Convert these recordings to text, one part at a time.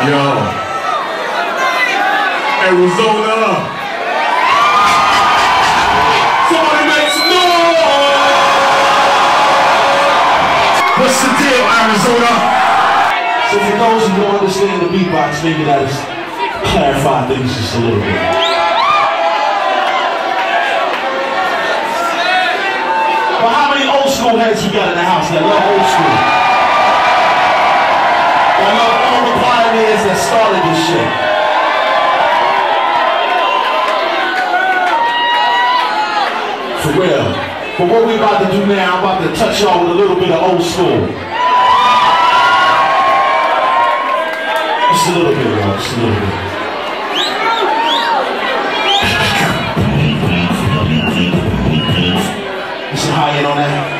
Yo. Arizona. Somebody make some noise! What's the deal, Arizona? So for those who don't understand the beatbox, maybe that is clarify things just a little bit. Old school heads we got in the house that love old school? That love all the pioneers that started this shit. For real. But what we about to do now, I'm about to touch y'all with a little bit of old school. Just a little bit, y'all. Just a little bit. Listen high end on that.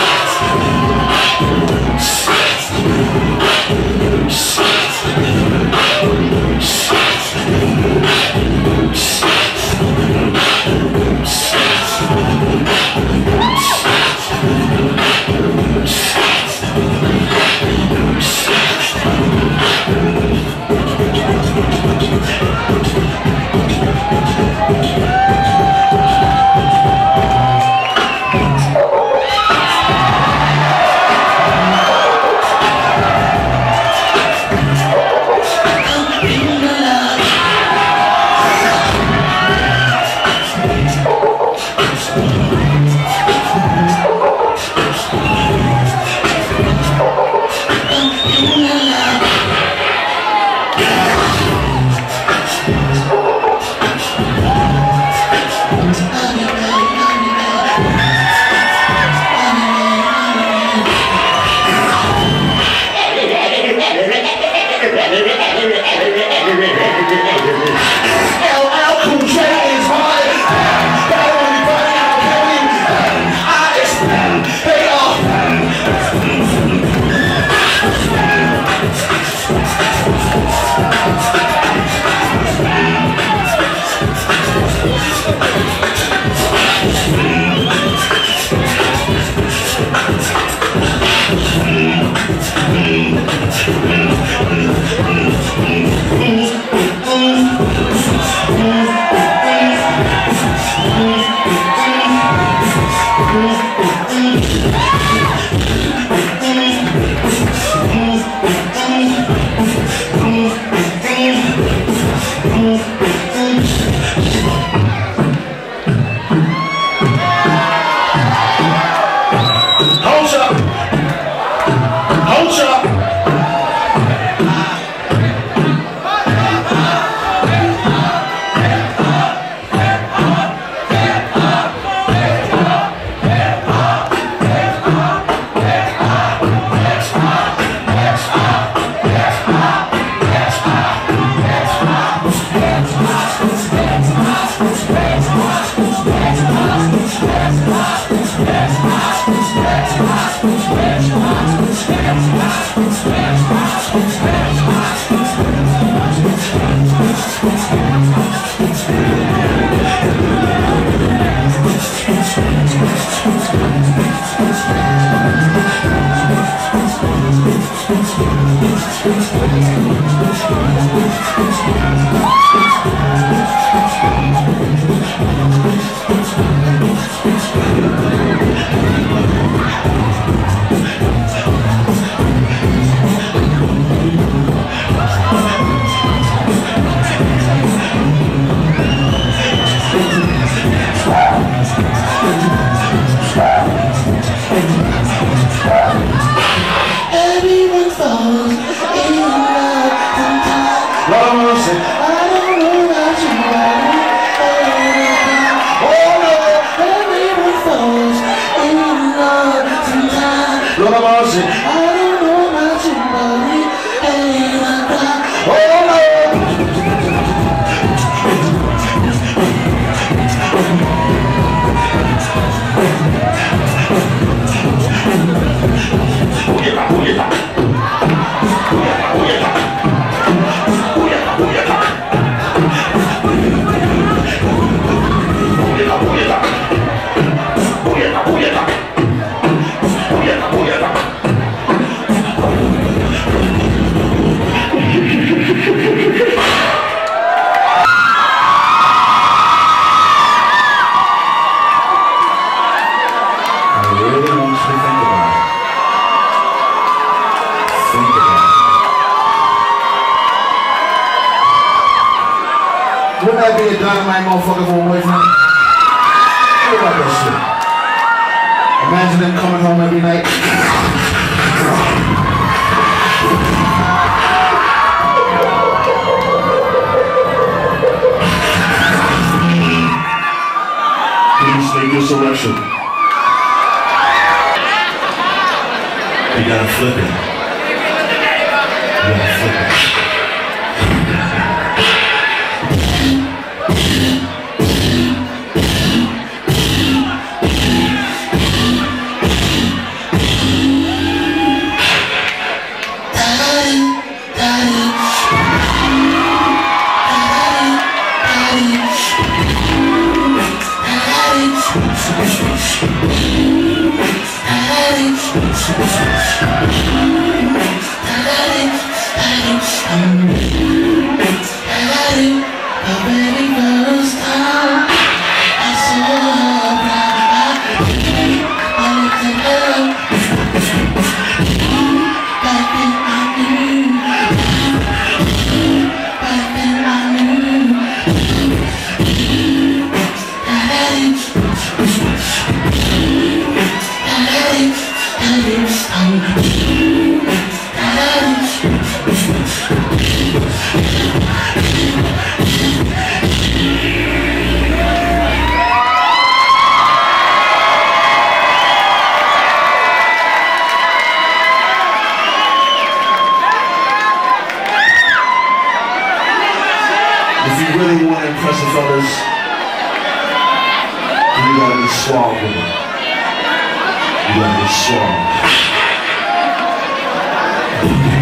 Are. Hold Smash, smash, smash, smash, smash, smash, smash, smash, smash, smash, smash, smash, come on, sing. I don't know about you, buddy. Oh no. Wouldn't that be a dynamite motherfucker for a boyfriend? Think about that shit. Imagine them coming home every night. Please make your selection. You gotta flip it. You gotta flip it. If suave. You gotta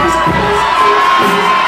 Música